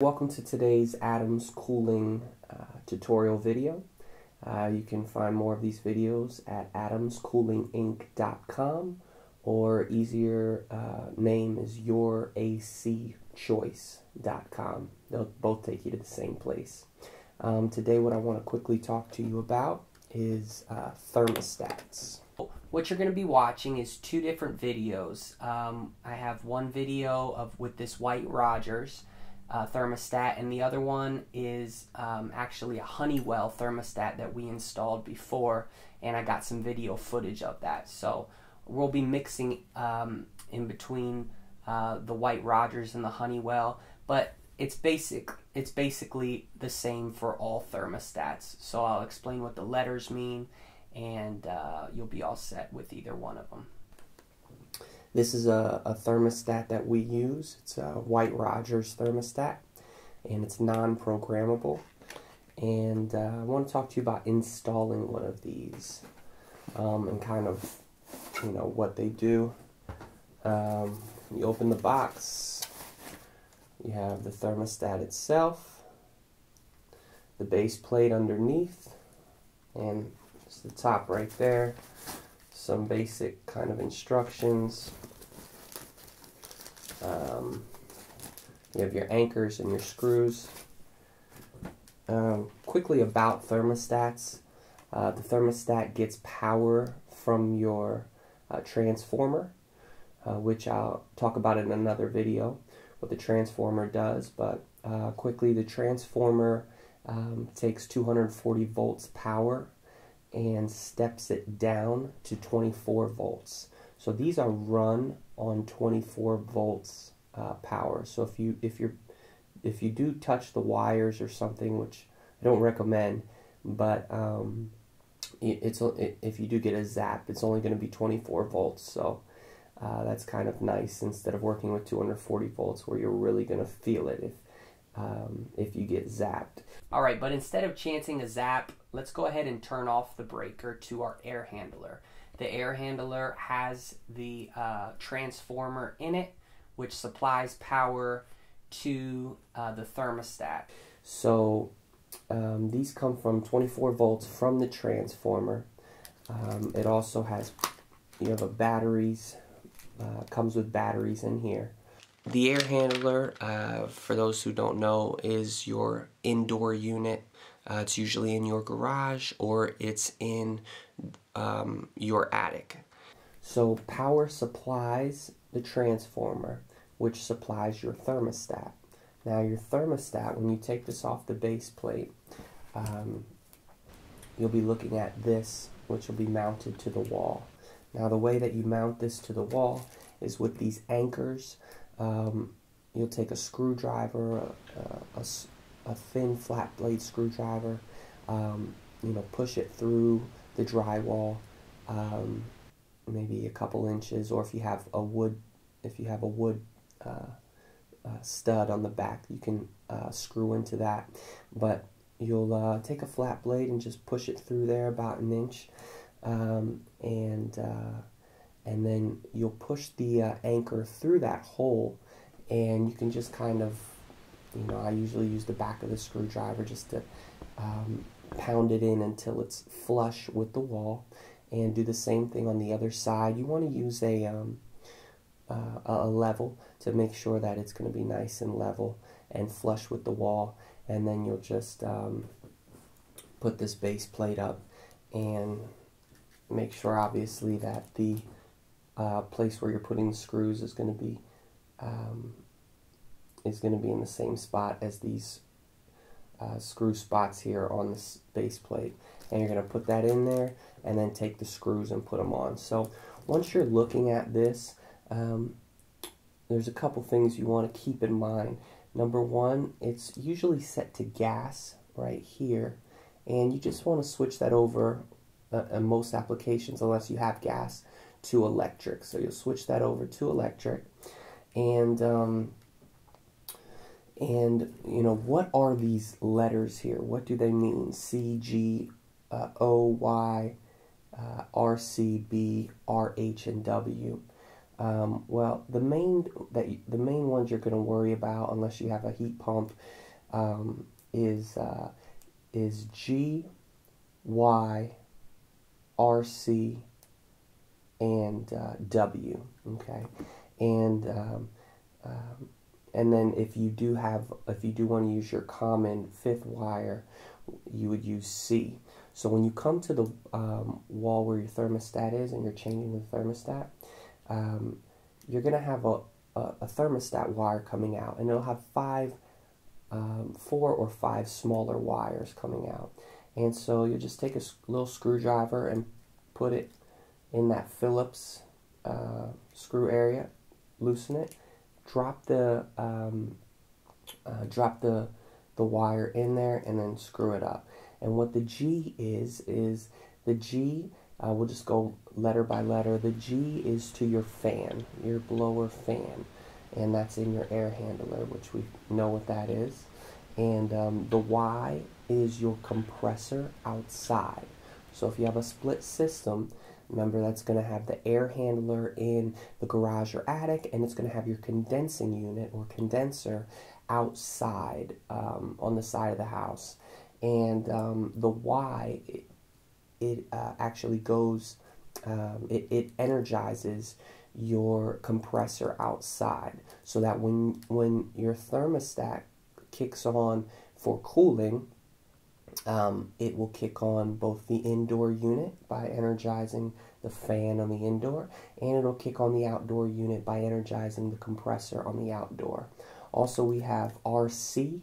Welcome to today's Adams Cooling uh, tutorial video. Uh, you can find more of these videos at adamscoolinginc.com or easier uh, name is youracchoice.com. They'll both take you to the same place. Um, today what I want to quickly talk to you about is uh, thermostats. What you're going to be watching is two different videos. Um, I have one video of with this White Rogers uh, thermostat, and the other one is um, actually a Honeywell thermostat that we installed before, and I got some video footage of that. So we'll be mixing um, in between uh, the White Rogers and the Honeywell, but it's basic. It's basically the same for all thermostats. So I'll explain what the letters mean, and uh, you'll be all set with either one of them. This is a, a thermostat that we use. It's a White Rogers thermostat, and it's non-programmable. And uh, I want to talk to you about installing one of these um, and kind of, you know, what they do. Um, you open the box, you have the thermostat itself, the base plate underneath, and it's the top right there some basic kind of instructions. Um, you have your anchors and your screws. Um, quickly about thermostats. Uh, the thermostat gets power from your uh, transformer, uh, which I'll talk about in another video, what the transformer does. But uh, quickly, the transformer um, takes 240 volts power and steps it down to 24 volts. So these are run on 24 volts uh, power. So if you if you're if you do touch the wires or something, which I don't recommend, but um, it's if you do get a zap, it's only going to be 24 volts. So uh, that's kind of nice instead of working with 240 volts, where you're really going to feel it if um, if you get zapped. All right, but instead of chancing a zap, let's go ahead and turn off the breaker to our air handler. The air handler has the uh, transformer in it, which supplies power to uh, the thermostat. So um, these come from 24 volts from the transformer. Um, it also has, you have a batteries, uh, comes with batteries in here. The air handler, uh, for those who don't know, is your indoor unit. Uh, it's usually in your garage or it's in um, your attic. So power supplies the transformer, which supplies your thermostat. Now your thermostat, when you take this off the base plate, um, you'll be looking at this, which will be mounted to the wall. Now the way that you mount this to the wall is with these anchors um, you'll take a screwdriver, a, a, a, thin flat blade screwdriver, um, you know, push it through the drywall, um, maybe a couple inches, or if you have a wood, if you have a wood uh, uh, stud on the back, you can uh, screw into that. But you'll uh, take a flat blade and just push it through there about an inch, um, and uh, and then you'll push the uh, anchor through that hole and you can just kind of you know I usually use the back of the screwdriver just to um, pound it in until it's flush with the wall and do the same thing on the other side. You want to use a um, uh, a level to make sure that it's going to be nice and level and flush with the wall and then you'll just um, put this base plate up and make sure obviously that the uh, place where you're putting the screws is going to be um, is going to be in the same spot as these uh, screw spots here on this base plate. And you're going to put that in there and then take the screws and put them on. So once you're looking at this um, there's a couple things you want to keep in mind. Number one it's usually set to gas right here and you just want to switch that over uh, in most applications unless you have gas to electric. So you'll switch that over to electric. And, um, and you know, what are these letters here? What do they mean? C, G, uh, O, Y, uh, R, C, B, R, H, and W. Um, well, the main that you, the main ones you're going to worry about, unless you have a heat pump, um, is uh, is G, Y, R, C, and uh, W. Okay, and um, um, and then if you do have if you do want to use your common fifth wire, you would use C. So when you come to the um, wall where your thermostat is and you're changing the thermostat, um, you're going to have a, a, a, thermostat wire coming out, and it'll have five, um, four or five smaller wires coming out. And so you just take a little screwdriver and put it in that Phillips uh, screw area, loosen it, drop the um, uh, drop the the wire in there, and then screw it up. And what the G is, is the G, uh, we'll just go letter by letter. The G is to your fan, your blower fan. And that's in your air handler, which we know what that is. And um, the Y is your compressor outside. So if you have a split system, remember that's going to have the air handler in the garage or attic, and it's going to have your condensing unit or condenser outside um, on the side of the house. And um, the Y it, it uh, actually goes um, it, it energizes your compressor outside. So that when when your thermostat kicks on for cooling um, it will kick on both the indoor unit by energizing the fan on the indoor and it'll kick on the outdoor unit by energizing the compressor on the outdoor also we have RC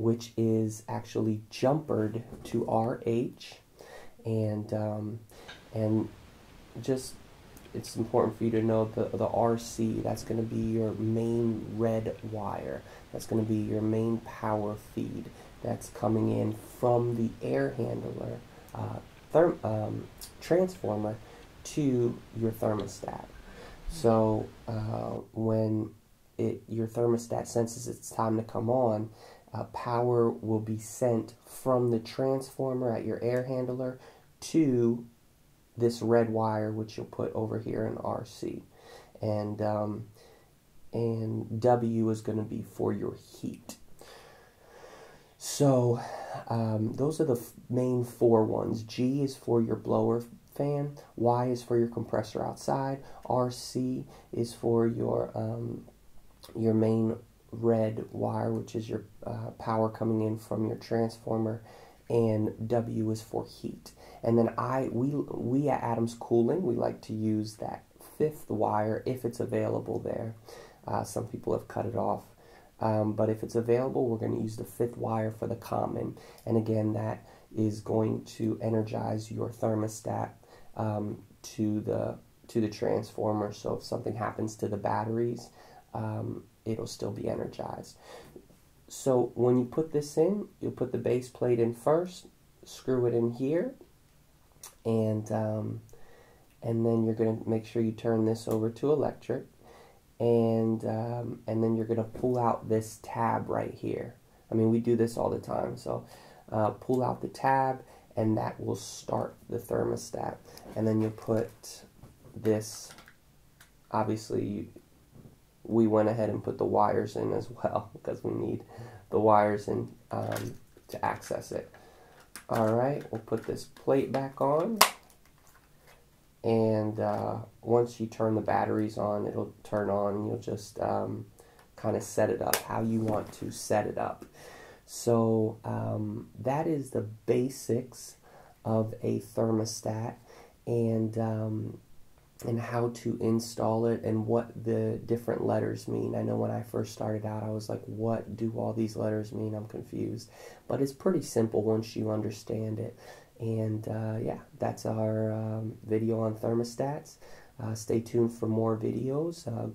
which is actually jumpered to RH, and um, and just it's important for you to know the the RC. That's going to be your main red wire. That's going to be your main power feed. That's coming in from the air handler uh, therm, um, transformer to your thermostat. So uh, when it, your thermostat senses it's time to come on, uh, power will be sent from the transformer at your air handler to this red wire, which you'll put over here in RC. And, um, and W is going to be for your heat. So um, those are the main four ones. G is for your blower fan. Y is for your compressor outside. RC is for your um, your main red wire, which is your uh, power coming in from your transformer, and W is for heat. And then I we we at Adams Cooling we like to use that fifth wire if it's available there. Uh, some people have cut it off, um, but if it's available, we're going to use the fifth wire for the common. And again, that is going to energize your thermostat um, to the to the transformer. So if something happens to the batteries, um, it'll still be energized. So when you put this in, you'll put the base plate in first, screw it in here, and um, and then you're going to make sure you turn this over to electric, and um, and then you're to pull out this tab right here. I mean, we do this all the time, so uh, pull out the tab, and that will start the thermostat, and then you put this. Obviously, we went ahead and put the wires in as well because we need the wires in um, to access it. Alright, we'll put this plate back on. And uh, once you turn the batteries on, it'll turn on. You'll just um, kind of set it up how you want to set it up. So um, that is the basics of a thermostat. And um, and how to install it and what the different letters mean. I know when I first started out, I was like, what do all these letters mean? I'm confused. But it's pretty simple once you understand it. And uh, yeah, that's our um, video on thermostats. Uh, stay tuned for more videos. Uh,